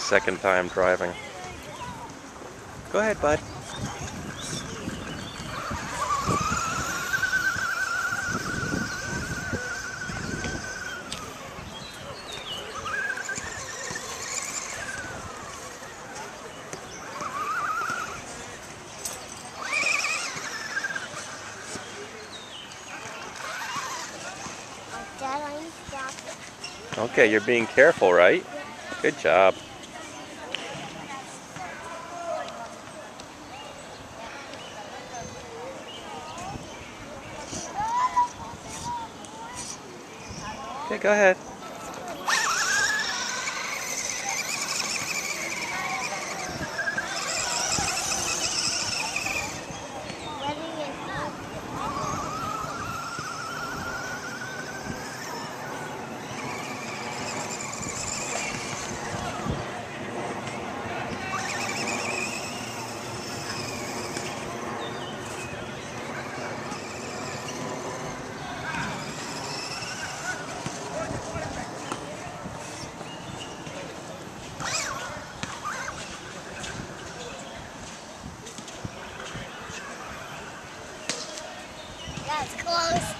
Second time driving. Go ahead, bud. Dad, I'm stopping. Okay, you're being careful, right? Good job. Okay, go ahead. That's close.